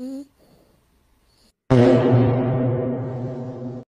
Mm-hmm.